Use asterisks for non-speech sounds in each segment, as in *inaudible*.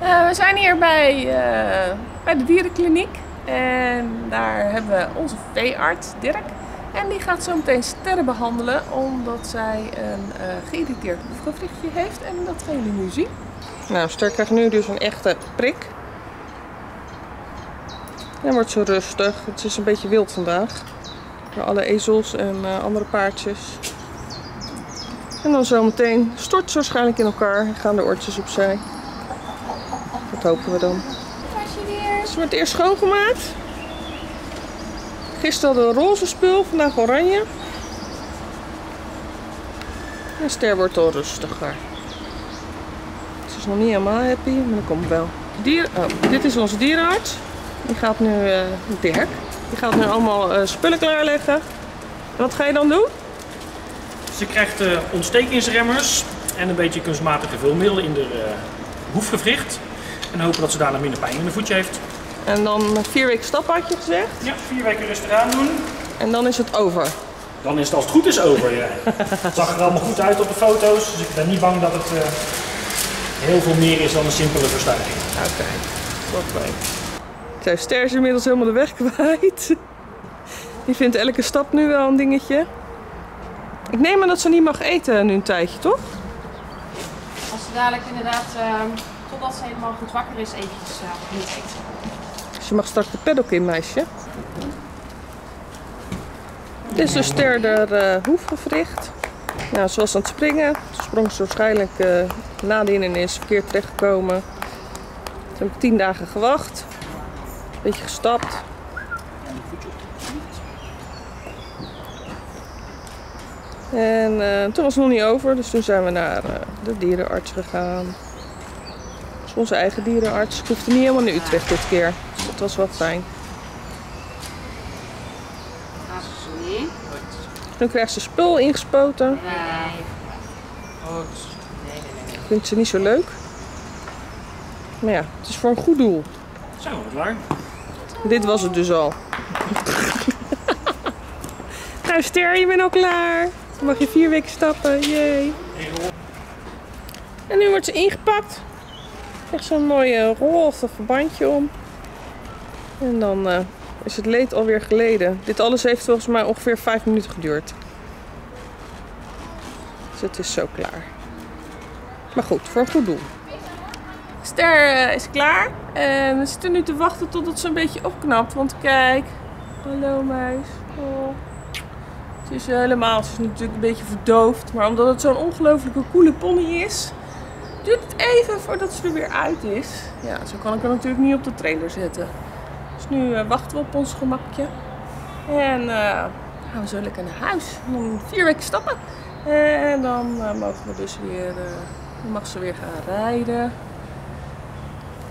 Eh, we zijn hier bij, eh, bij de dierenkliniek en daar hebben we onze veearts Dirk. En die gaat zo meteen sterren behandelen omdat zij een eh geïrriteerd hoefgewrichtje heeft en dat gaan jullie nu zien. Nou, Ster krijgt nu dus een echte prik. En wordt zo rustig. Het is een beetje wild vandaag. Door alle ezels en andere paardjes. En dan zometeen stort ze waarschijnlijk in elkaar en gaan de oortjes opzij. Dat hopen we dan. Ze wordt eerst schoongemaakt. Gisteren hadden we roze spul, vandaag oranje. En Ster wordt al rustiger. Ze is nog niet helemaal happy, maar dat komt wel. Dier, oh, dit is onze dierenarts. Die gaat nu, eh Dirk, die gaat nu allemaal eh, spullen klaarleggen. En wat ga je dan doen? Ze krijgt eh, ontstekingsremmers en een beetje kunstmatige vulmiddel in de hoefgewricht. En hopen dat ze daarna minder pijn in de voetje heeft. En dan vier weken stappen had je gezegd. Ja, vier weken rustig aan doen. En dan is het over. Dan is het als het goed is over. Ja. *laughs* Het zag er allemaal goed uit op de foto's, dus ik ben niet bang dat het eh, heel veel meer is dan een simpele verstuiving. Oké, wat fijn. Kijk, Ster is inmiddels helemaal de weg *laughs* kwijt. Die vindt elke stap nu wel een dingetje. Ik neem aan dat ze niet mag eten nu een tijdje, toch? Als ze dadelijk inderdaad, eh, totdat ze helemaal goed wakker is, eventjes eh, niet eten. Dus je mag straks de paddock in, meisje. Dit is dus Ster de eh, hoefgewricht. Nou, ze was aan het springen. Ze sprong ze waarschijnlijk eh na de hindernis verkeerd terechtgekomen. Toen heb ik tien dagen gewacht. Beetje gestapt. En eh, toen was het nog niet over, dus toen zijn we naar eh, de dierenarts gegaan. Onze eigen dierenarts. Ik hoefde niet helemaal naar Utrecht dit keer. Dus dat was wel fijn. Nu krijgt ze spul ingespoten. Nee. Vindt ze niet zo leuk. Maar ja, het is voor een goed doel. Zijn we klaar? Dit was het dus al. nou Ster, je bent al klaar. Dan mag je vier weken stappen. Yay. En nu wordt ze ingepakt. Echt zo'n mooie een verbandje om. En dan eh, is het leed alweer geleden. Dit alles heeft volgens mij ongeveer vijf minuten geduurd. Dus het is zo klaar. Maar goed, voor een goed doel. Ster eh, is klaar. En we zitten nu te wachten totdat ze een beetje opknapt. Want kijk. Hallo meis. Oh. Ze is helemaal, ze is natuurlijk een beetje verdoofd. Maar omdat het zo'n ongelooflijke coole pony is, duurt het even voordat ze er weer uit is. Ja, zo kan ik haar natuurlijk niet op de trailer zetten. Dus nu eh, wachten we op ons gemakje. En eh, gaan we zo lekker naar huis. Dan vier weken stappen. En dan eh, mogen we dus weer, mag ze weer gaan rijden.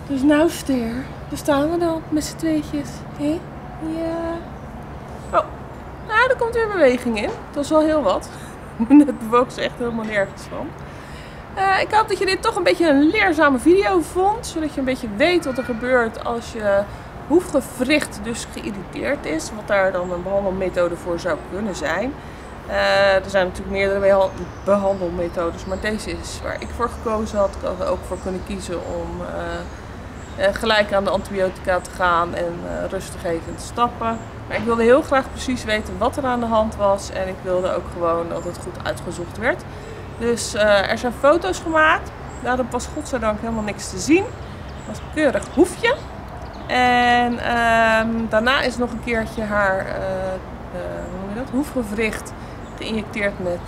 Dus nou Ster, daar staan we dan met z'n tweetjes. Hé? Ja. Oh, nou, er komt weer beweging in. Dat is wel heel wat. Net bewoog ze echt helemaal nergens van. Eh, ik hoop dat je dit toch een beetje een leerzame video vond. Zodat je een beetje weet wat er gebeurt als je hoefgewricht dus geïrriteerd is. Wat daar dan een behandelmethode voor zou kunnen zijn. Eh, er zijn natuurlijk meerdere beha- behandelmethodes, maar deze is waar ik voor gekozen had. Ik had er ook voor kunnen kiezen om eh, gelijk aan de antibiotica te gaan en eh, rustig even te stappen. Maar ik wilde heel graag precies weten wat er aan de hand was en ik wilde ook gewoon dat het goed uitgezocht werd. Dus eh, er zijn foto's gemaakt. Daarop was godzijdank helemaal niks te zien. Het was een keurig hoefje. En ehm, daarna is nog een keertje haar eh, hoe dat? hoefgewricht geïnjecteerd met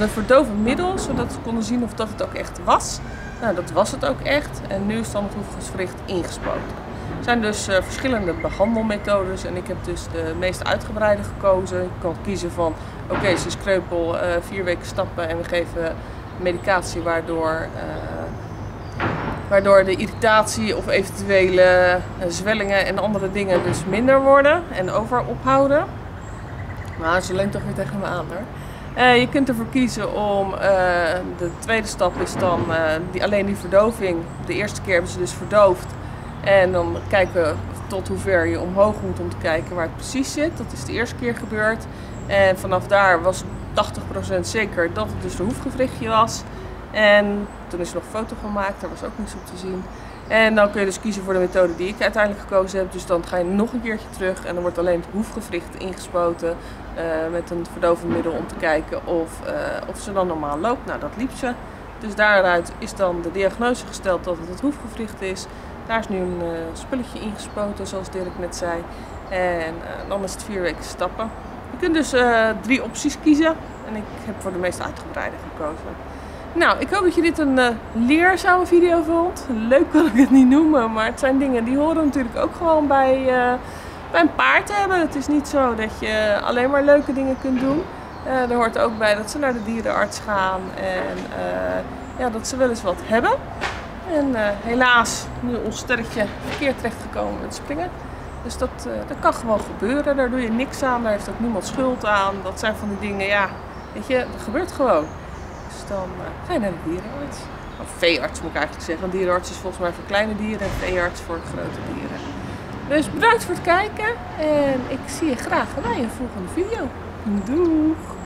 een verdovend middel, zodat ze konden zien of dat het ook echt was. Nou, dat was het ook echt. En nu is dan het hoefgewricht ingespoten. Er zijn dus eh, verschillende behandelmethodes en ik heb dus de meest uitgebreide gekozen. Je kan kiezen van, oké, ze is kreupel, eh, vier weken stappen en we geven medicatie waardoor, eh, waardoor de irritatie of eventuele zwellingen en andere dingen dus minder worden en over ophouden. Maar ze leunt toch weer tegen me aan hoor. Je kunt ervoor kiezen om, de tweede stap is dan die, alleen die verdoving. De eerste keer hebben ze dus verdoofd. En dan kijken we tot hoever je omhoog moet om te kijken waar het precies zit. Dat is de eerste keer gebeurd. En vanaf daar was 80% zeker dat het dus de hoefgewrichtje was. En toen is er nog een foto gemaakt, daar was ook niets op te zien. En dan kun je dus kiezen voor de methode die ik uiteindelijk gekozen heb. Dus dan ga je nog een keertje terug en dan wordt alleen het hoefgewricht ingespoten eh, met een verdovend middel om te kijken of, eh, of ze dan normaal loopt. Nou, dat liep ze. Dus daaruit is dan de diagnose gesteld dat het het hoefgewricht is. Daar is nu een uh, spulletje ingespoten, zoals Dirk net zei. En dan is het vier weken stappen. Je kunt dus drie opties kiezen. En ik heb voor de meest uitgebreide gekozen. Nou, ik hoop dat je dit een leerzame video vond. Leuk kan ik het niet noemen, maar het zijn dingen die horen natuurlijk ook gewoon bij, bij een paard hebben. Het is niet zo dat je alleen maar leuke dingen kunt doen. Er hoort ook bij dat ze naar de dierenarts gaan en ja, dat ze wel eens wat hebben. En helaas nu ons sterretje verkeerd terechtgekomen met springen. Dus dat, dat kan gewoon gebeuren. Daar doe je niks aan, daar heeft ook niemand schuld aan. Dat zijn van die dingen, ja, weet je, dat gebeurt gewoon. Dus dan uh, ga je naar de dierenarts. Of veearts moet ik eigenlijk zeggen. Want dierenarts is volgens mij voor kleine dieren en veearts voor grote dieren. Dus bedankt voor het kijken en ik zie je graag bij een volgende video. Doeg!